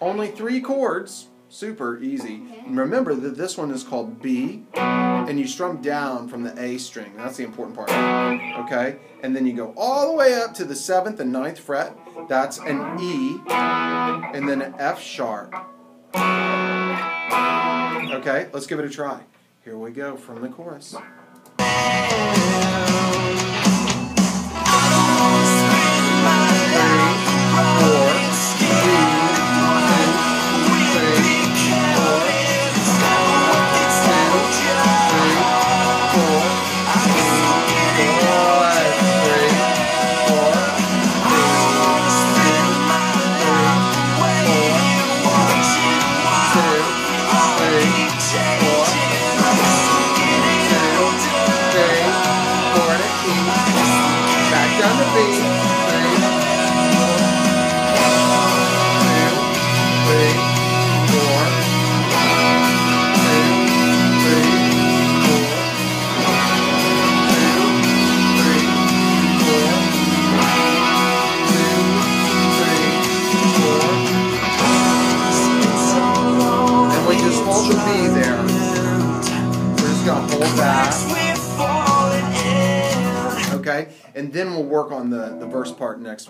Only three chords. Super easy. Remember that this one is called B, and you strum down from the A string. That's the important part. Okay? And then you go all the way up to the seventh and ninth fret. That's an E, and then an F sharp. Okay, let's give it a try. Here we go from the chorus. Back down to B. Three, two, three, four, two, three, four, two, three, four, two, three, four. And we just hold the B there. We're just gonna hold that. Okay? And then we'll work on the, the verse part next week.